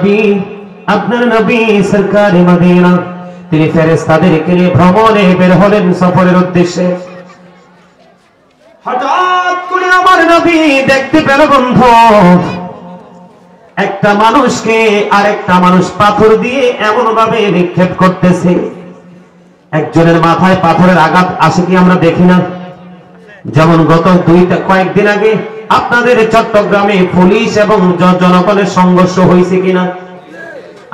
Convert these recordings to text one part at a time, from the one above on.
নবী, আপনার নবী সরকারি মদিনা। তিনি ফেরেশতাদেরকে নিয়ে ভ্রমণে বের হলেন সফরের উদ্দেশ্যে। হঠাৎ করে আমার নবী দেখতে পেল বন্ধু। একটা মানুষকে আরেকটা মানুষ পাথর দিয়ে এমন ভাবে নিক্ষেপ করতেছে। একজনের মাথায় পাথরের আঘাত আসে কি আমরা দেখি না। যেমন গত দুইটা, কয়েকদিন আগে আপনাদের চট্টগ্রামে পুলিশ এবং জনগণের সংঘর্ষ হয়েছে কিনা?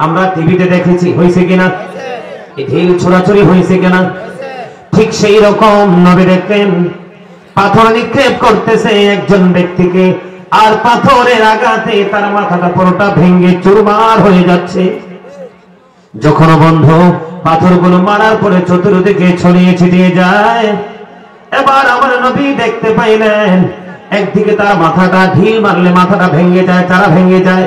আমরা টিভিতে দেখেছি, হয়েছে কিনা? ঢিল ছোড়াছড়ি হয়েছে কিনা? ঠিক সেই রকম নবী দেখলেন পাথর নিক্ষেপ করতেছে একজন ব্যক্তিকে, আর পাথরের আঘাতে তার মাথাটা পুরোটা ভেঙে চুরমার হয়ে যাচ্ছে। যখন বন্ধ, পাথরগুলো মারার পরে চতুর্দিকে ছড়িয়ে ছিটিয়ে যায়। এবার আমার নবী দেখতে পাইলেন। একদিকে তার মাথাটা ঢিল মারলে মাথাটা ভেঙে যায় তারা ভেঙে যায়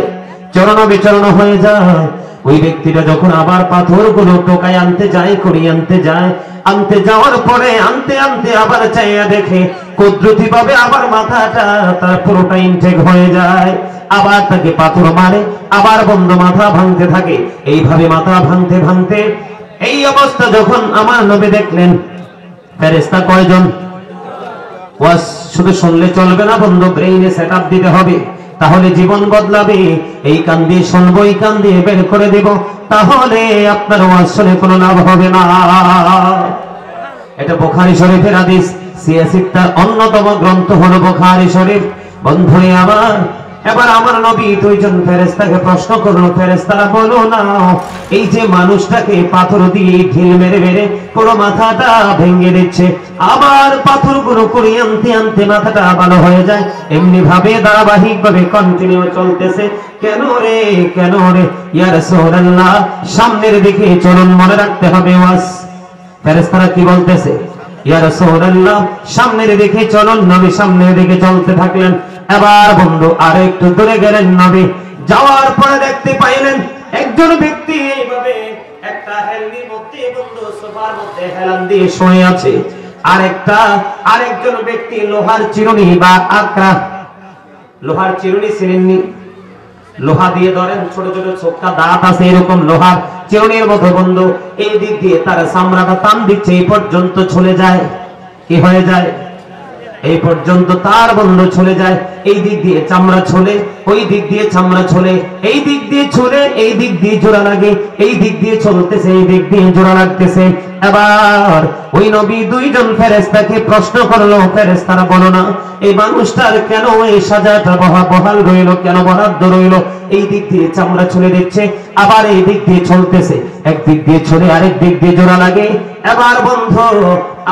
চরণ বিচরণ হয়ে যায়। ওই ব্যক্তিটা যখন আবার পাথরগুলো টোকায় আনতে যায় করি আনতে যায়, আনতে যাওয়ার পরে আনতে আনতে আবার চাইয়া দেখে কুদরতি ভাবে আবার মাথাটা তার পুরোটা ইনটেক হয়ে যায়। আবার তাকে পাথর মারে, আবার বন্ধ মাথা ভাঙতে থাকে। এইভাবে মাথা ভাঙতে ভাঙতে এই অবস্থা যখন আমার নবী দেখলেন ফেরেস্তা কয়জন? ওয়াজ শুধু শুনলে চলবে না বন্ধু ব্রেইনে সেট দিতে হবে। তাহলে জীবন বদলাবে। এই কান দিয়ে শুনব, এই কান দিয়ে বের করে দেব। তাহলে আপনার ওয়াজ শুনে কোনো লাভ হবে না। এটা বোখারি শরীফের হাদিস। সিয়াসির তার অন্যতম গ্রন্থ হলো বোখারি শরীফ। বন্ধুরে আমার এবার আমার নবী দুইজন ফেরেস্তাকে প্রশ্ন করল ফেরেস্তারা বলো না, এই যে মানুষটাকে পাথর দিয়ে ঢিল মেরে মেরে পুরো মাথাটা ভেঙে দিচ্ছে, আবার পাথরগুলো করে আনতে আনতে মাথাটা ভালো হয়ে যায় এমনি ভাবে ধারাবাহিক ভাবে কন্টিনিউ চলতেছে। কেন রে কেন রে? ইয়ার সোহরাল্লাহ সামনের দিকে চলুন, মনে রাখতে হবে ওয়াস ফেরেস্তারা কি বলতেছে? ইয়া রাসূলুল্লাহ, সামনের দিকে চলুন, নবী সামনের দিকে চলতে থাকলেন। এবার বন্ধু আর একটু দূরে গেলেন নবী। যাওয়ার পরে দেখতে পাইলেন একজন ব্যক্তি এইভাবে একটা হেলনির মধ্যে বন্ধু, সোফার মধ্যে হেলান দিয়ে শুয়ে আছে। আরেকটা, আরেকজন ব্যক্তি লোহার চিরুনি বা আকরা লোহার চিরুনি চিনেননি লোহা দিয়ে ধরেন, ছোট ছোট ছোটকা দাঁত আছে, এরকম লোহার চিরুনির মতো, বন্ধু। এই দিক দিয়ে তার চামড়াটা টান দিচ্ছে, এই পর্যন্ত চলে যায়। কি হয়ে যায়? এই পর্যন্ত তার বন্ধ চলে যায় এই দিক দিয়ে চামড়া ছলে ওই দিক দিয়ে চামড়া ছলে এই দিক দিয়ে ছলে এই দিক দিয়ে জোড়া লাগে এই দিক দিয়ে চলতেছে এই দিক দিয়ে জোড়া লাগতেছে এবার ওই নবী দুইজন ফেরেস্তাকে প্রশ্ন করল ফেরেস্তারা বলো না এই মানুষটার কেন এই সাজাটা বহা বহাল রইল কেন বরাদ্দ রইল এই দিক দিয়ে চামড়া ছুলে দিচ্ছে আবার এই দিক দিয়ে চলতেছে এক দিক দিয়ে ছলে আরেক দিক দিয়ে জোড়া লাগে এবার বন্ধ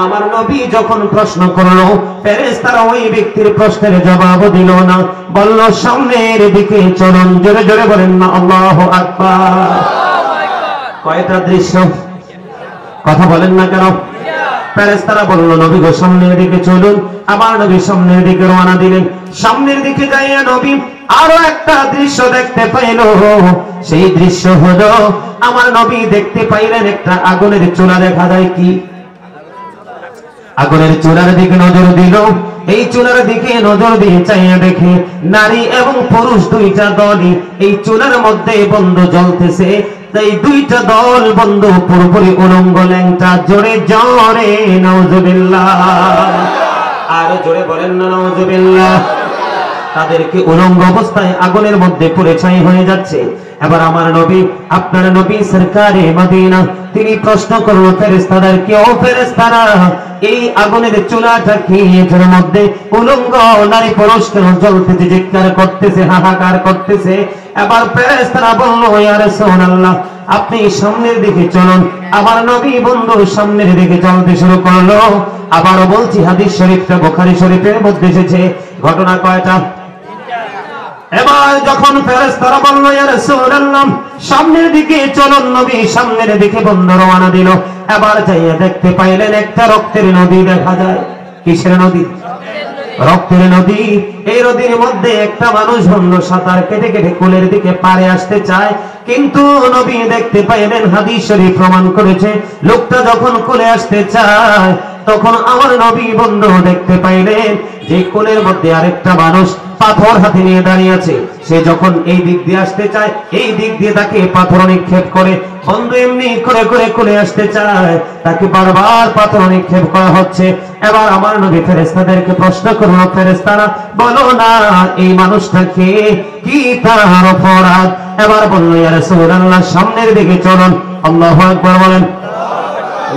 আমার নবী যখন প্রশ্ন করল ফেরেস্তারা ওই ব্যক্তির প্রশ্নের জবাব দিল না। বলল, সামনের দিকে চলুন, জোরে জোরে বলেন না, আল্লাহ কয়টা দৃশ্য? কথা বলেন না কেন? নবী গো, সামনের দিকে চলুন। আবার নবী সামনের দিকে রওনা দিলেন। সামনের দিকে যাইয়া নবী আরও একটা দৃশ্য দেখতে পাইল। সেই দৃশ্য হলো, আমার নবী দেখতে পাইলেন একটা আগুনের চুলা দেখা যায় কি? আগুনের চুলার দিকে নজর দিল। এই চুলার দিকে নজর দিয়ে চাইয়া দেখে নারী এবং পুরুষ দুইটা দলই এই চুলার মধ্যে বন্ধ জ্বলতেছে। তাই দুইটা দল বন্ধ, পুরোপুরি উলঙ্গ ল্যাংটা জোরে জোরে নজবিল্লাহ আর জোরে বলেন না নজবিল্লাহ তাদেরকে উলঙ্গ অবস্থায় আগুনের মধ্যে পড়ে ছাই হয়ে যাচ্ছে। এবার আমার নবী, আপনার নবী সরকারে মদিনা, তিনি প্রশ্ন করল ফেরেস্তাদেরকে ও ফেরেস্তারা এই আগুনের চুলাটা কি? এটার মধ্যে উলঙ্গ নারী পুরুষ কেন জ্বলতেছে চিৎকার করতেছে, হাহাকার করতেছে। এবার ফেরেস্তারা বলল, ইয়া রাসূলুল্লাহ, আপনি সামনের দিকে চলুন। আবার নবী বন্ধু সামনের দিকে চলতে শুরু করল। আবারও বলছি, হাদিস শরীফটা বুখারী শরীফের মধ্যে এসেছে। ঘটনা কয়টা? এবার যখন ফেরেশতারা বলল রাসূলুল্লাহ, সামনের দিকে চলুন নবী, সামনের দিকে বন্ধ রওনা দিল। এবার যাইয়া দেখতে পাইলেন একটা রক্তের নদী দেখা যায়। কিসের নদী? রক্তের নদী, এই নদীর মধ্যে একটা মানুষ বন্ধ সাঁতার কেটে কেটে কোলের দিকে পারে আসতে চায়। কিন্তু নবী দেখতে পাইলেন, হাদিস শরীফ প্রমাণ করেছে, লোকটা যখন কোলে আসতে চায়, তখন আমার নবী বন্ধু দেখতে পাইলেন যে কোলের মধ্যে আরেকটা মানুষ পাথর হাতে নিয়ে দাঁড়িয়ে আছে। সে যখন এই দিক দিয়ে আসতে চায়, এই দিক দিয়ে তাকে পাথর নিক্ষেপ করে। বন্ধু এমনি করে করে করে আসতে চায়। তাকে বারবার পাথর নিক্ষেপ করা হচ্ছে। এবার আমার নবী ফেরেস্তাদেরকে প্রশ্ন করল ফেরেস্তারা বলো না, এই মানুষটাকে কি তার অপরাধ? এবার বলল, ইয়া রাসূলুল্লাহ, সামনের দিকে চলুন। আল্লাহু আকবার বলেন।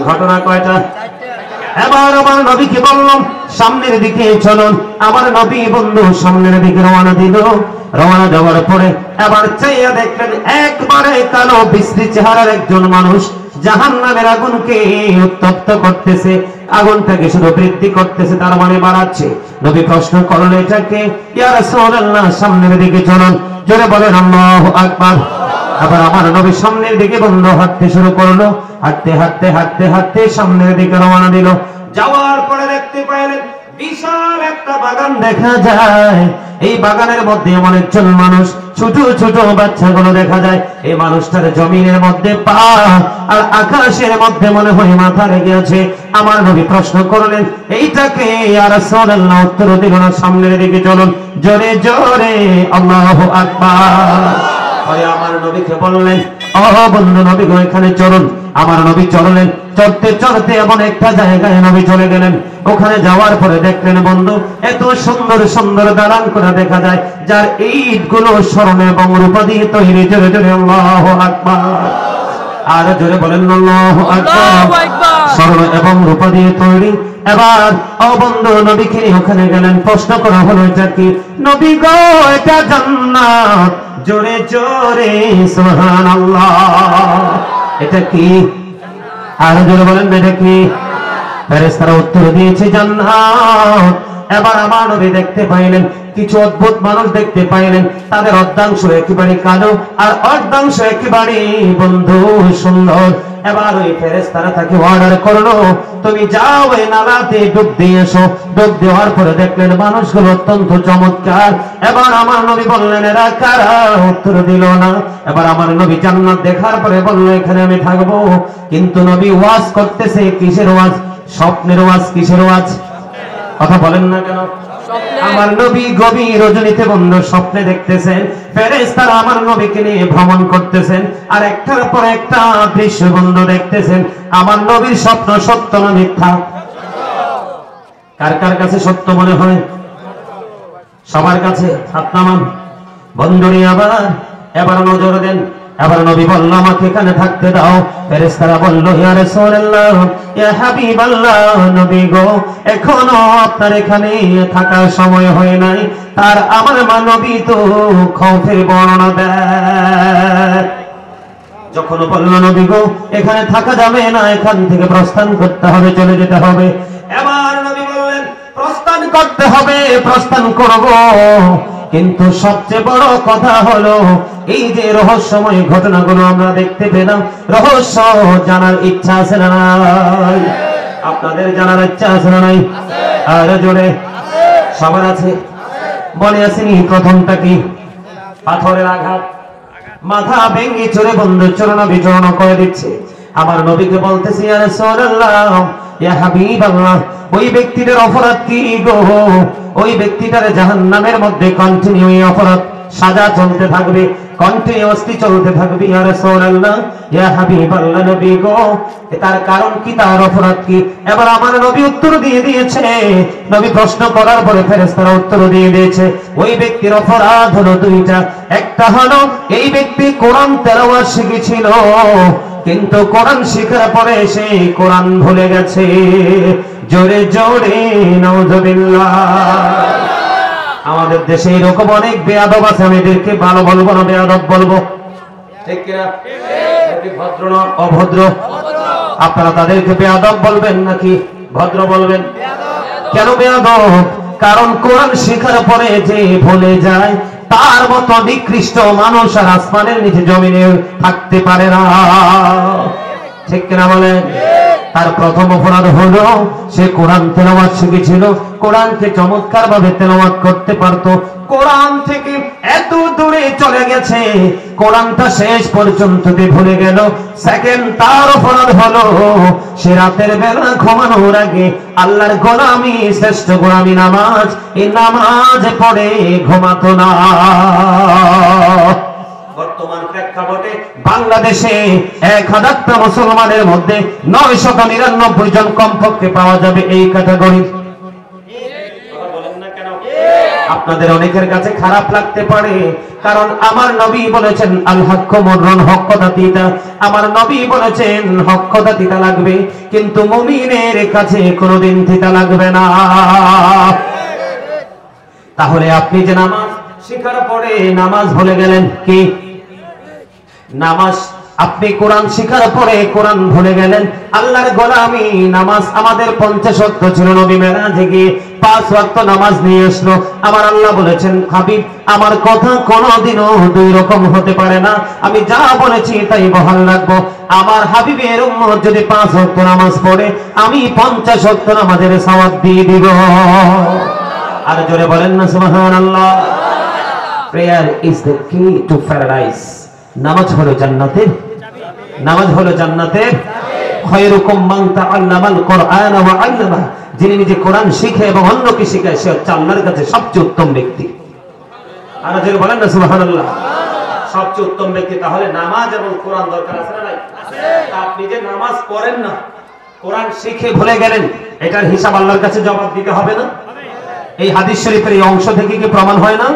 ঘটনা কয়টা? এবার আমার নবীকে বললাম, সামনের দিকে চলুন। আমার নবী বন্ধু সামনের দিকে রওনা দিল। রওনা দেওয়ার পরে এবার চাইয়া দেখলেন একবারে কালো, বিশ্রী চেহারার একজন মানুষ জাহান নামের আগুনকে উত্তপ্ত করতেছে। আগুনটাকে শুধু বৃদ্ধি করতেছে, তার মানে বাড়াচ্ছে। নবী প্রশ্ন করলেন, এটাকে? ইয়া রাসূলুল্লাহ, সামনের দিকে চলুন। জোরে বলেন, আল্লাহু আকবার। আবার আমার নবী সামনের দিকে বন্ধ হাঁটতে শুরু করল। হাঁটতে হাঁটতে হাঁটতে হাঁটতে সামনের দিকে রওনা দিল। যাওয়ার পরে দেখতে পাইলেন বিশাল একটা বাগান দেখা যায়। এই বাগানের মধ্যে এমন একজন মানুষ, ছোট ছোট বাচ্চাগুলো দেখা যায়। এই মানুষটার জমিনের মধ্যে পা আর আকাশের মধ্যে মনে হয় মাথা লেগে আছে। আমার নবী প্রশ্ন করলেন, এইটাকে আর সাল্লাল্লাহ উত্তর দিল না, সামনের দিকে চলুন। জোরে জোরে, আল্লাহু আকবার। এমন একটা জায়গায় নবী চলে গেলেন। ওখানে যাওয়ার পরে দেখলেন, বন্ধু, এত সুন্দর সুন্দর দালান করে দেখা যায়, যার ইটগুলো স্মরণ এবং রূপা দিয়ে তৈরি। জোরে জোরে, আল্লাহ আকবার। আর জোরে বলেন স্বর্ণ এবং রূপা দিয়ে তৈরি। এবার অবন্ধ নবীকে ওখানে গেলেন। প্রশ্ন করা হলো এটা কি নবী গো? এটা জান্নাত? জোরে জোরে সুবহানাল্লাহ। এটা কি? আর জোরে বলেন এটা কি? ফেরেশতারা উত্তর দিয়েছে জান্নাত। এবার আমার নবী দেখতে পাইলেন, কিছু অদ্ভুত মানুষ দেখতে পাইলেন, তাদের অর্ধাংশ একেবারে কালো আর অর্ধাংশ একেবারে বন্ধু সুন্দর। এবার ওই ফেরেশতারা তাকে অর্ডার করল, তুমি যাও ওই নালাতে, ডুব দিয়ে এসো। ডুব দেওয়ার পরে দেখলেন মানুষগুলো অত্যন্ত চমৎকার। এবার আমার নবী বললেন, এরা কারা? উত্তর দিল না। এবার আমার নবী জান্নাত দেখার পরে বলল, এখানে আমি থাকব। কিন্তু নবী ওয়াজ করতেছে, কিসের ওয়াজ? স্বপ্নের ওয়াজ, কিসের ওয়াজ? কথা বলেন না কেন? আমার নবী গভীর রজনীতে বন্ধ স্বপ্নে দেখতেছেন। ফেরেশতারা আমার নবীকে নিয়ে ভ্রমণ করতেছেন। আর একটার পর একটা দৃশ্য বন্ধ দেখতেছেন। আমার নবীর স্বপ্ন সত্য না মিথ্যা? কার কার কাছে সত্য মনে হয়? সবার কাছে হাত নামান। বন্ধুরি আবার এবার নজর দেন। এবার নবী বলল, আমাকে এখানে থাকতে দাও। ফেরেশতারা বলল, ইয়া রাসূলুল্লাহ, ইয়া হাবিবাল্লাহ, নবী গো, এখনও আপনার এখানে থাকার সময় হয় নাই। আর আমার মা নবী তো খৌফের বর্ণনা দেয়। যখন বলল, নবী গো, এখানে থাকা যাবে না, এখান থেকে প্রস্থান করতে হবে, চলে যেতে হবে। এবার নবী বললেন, প্রস্থান করতে হবে, প্রস্থান করব। কিন্তু সবচেয়ে বড় কথা হলো, এই যে রহস্যময় ঘটনাগুলো আমরা দেখতে পেলাম, রহস্য জানার ইচ্ছা আছে না আপনাদের জানার ইচ্ছা আছে না নাই? আর জোরে, সবার আছে? মনে আসেনি প্রথমটা কি? পাথরের আঘাত। মাথা ভেঙ্গি চড়ে বন্ধু চরণ বিচরণ করে দিচ্ছে। আমার নবীকে বলতেছি, ইয়া রাসূলুল্লাহ, ইয়া হাবিবাল্লাহ, ওই ব্যক্তিটার অপরাধ কি গো? ওই ব্যক্তিটার জাহান্নামের মধ্যে কন্টিনিউ অপরাধ সাজা চলতে থাকবে কন্টিনিউয়াসলি চলতে থাকবে, ইয়া রাসূলুল্লাহ, ইয়া হাবিবাল্লাহ নবী গো। তার কারণ কি, তার অপরাধ কি? এবার আমার নবী উত্তর দিয়ে দিয়েছে। নবী প্রশ্ন করার পরে ফেরেশতারা উত্তর দিয়ে দিয়েছে, ওই ব্যক্তির অপরাধ হলো দুইটা। একটা হলো, এই ব্যক্তি কোরআন তেলাওয়াত শিখেছিল কিন্তু কোরআন শেখার পরে সে কোরআন ভুলে গেছে। জোরে জোরে নাউযুবিল্লাহ আমাদের দেশে এরকম অনেক বেয়াদব আছে, আমি এদেরকে ভালো বলব না, বেয়াদব বলব। ঠিক ভদ্র না, অভদ্র? আপনারা তাদেরকে বেয়াদব বলবেন নাকি ভদ্র বলবেন? কেন বেয়াদব? কারণ কোরআন শেখার পরে যে ভুলে যায় তার মতো বিকৃষ্ট মানুষ আর আসমানের নিচে জমিনে থাকতে পারে না। ঠিক কিনা বলেন? তার প্রথম অপরাধ হলো, সে কোরআন তেলাওয়াত শিখেছিল। কোরআনকে চমৎকার ভাবে তেলাওয়াত করতে পারত। কোরআন থেকে এত দূরে চলে গেছে। কোরআনটা শেষ পর্যন্ত ভুলে গেল। সেকেন্ড তার অপরাধ হলো, সে রাতের বেলা ঘুমানোর আগে আল্লাহর গোলামি, শ্রেষ্ঠ গোলামি নামাজ, এই নামাজ পড়ে ঘুমাতো না। বর্তমান প্রেক্ষাপটে বাংলাদেশে এক হাজারটা মুসলমানের মধ্যে নয় শত নিরানব্বই জন কমপক্ষে পাওয়া যাবে এই ক্যাটাগরি। আপনাদের অনেকের কাছে খারাপ লাগতে পারে কারণ আমার নবী বলেছেন আল হক মরণ হক কথা তিতা। আমার নবী বলেছেন হক কথা তিতা লাগবে কিন্তু মুমিনের কাছে কোনোদিন তিতা লাগবে না। তাহলে আপনি যে নামাজ শেখার পরে নামাজ ভুলে গেলেন কি? নামাজ আপনি কোরআন শিখার পরে কোরআন ভুলে গেলেন। আল্লাহর গোলামি নামাজ আমাদের পঞ্চাশ ওয়াক্ত ছিল নবী মেরাজে গিয়ে পাঁচ ওয়াক্ত নামাজ নিয়ে আসলো। আমার আল্লাহ বলেছেন, হাবিব, আমার কথা কোনোদিনও দুই রকম হতে পারে না। আমি যা বলেছি তাই বহাল রাখব। আমার হাবিবের উম্মত যদি পাঁচ ওয়াক্ত নামাজ পড়ে, আমি পঞ্চাশ ওয়াক্ত নামাজের সওয়াব দিয়ে দিব। আর জোরে বলেন না, সুবহানাল্লাহ। Prayer is the key to paradise নামাজ হলো জান্নাতের। নামাজ হলো জান্নাতের। খয়রুকুম মান তাআল্লামাল কোরআন ওয়া আল্লামা। যিনি নিজে কোরআন শিখে এবং অন্যকে শেখায়, সে হচ্ছে আল্লাহর কাছে সবচেয়ে উত্তম ব্যক্তি। আর যদি বলেন না, সুবহানাল্লাহ। সবচেয়ে উত্তম ব্যক্তি তাহলে নামাজ এবং কোরআন দরকার আছে না নাই? আপনি যে নামাজ পড়েন না, কোরআন শিখে ভুলে গেলেন, এটার হিসাব আল্লাহর কাছে জবাব দিতে হবে না? এই হাদিস শরীফের এই অংশ থেকে কি প্রমাণ হয় না?